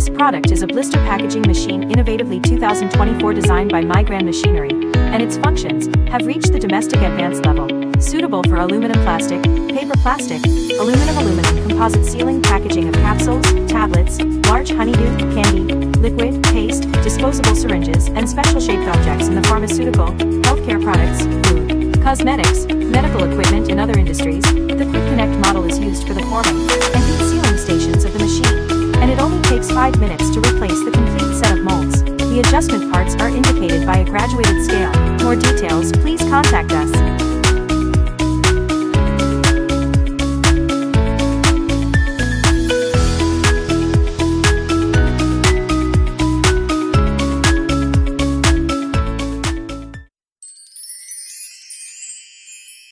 This product is a blister packaging machine innovatively 2024 designed by Migrand Machinery, and its functions have reached the domestic advanced level. Suitable for aluminum plastic, paper plastic, aluminum aluminum composite sealing packaging of capsules, tablets, large honeydew, candy, liquid, paste, disposable syringes, and special shaped objects in the pharmaceutical, healthcare products, food, cosmetics, medical equipment and other industries. The Quick Connect model is used for the forming takes 5 minutes to replace the complete set of molds. The adjustment parts are indicated by a graduated scale. More details, please contact us.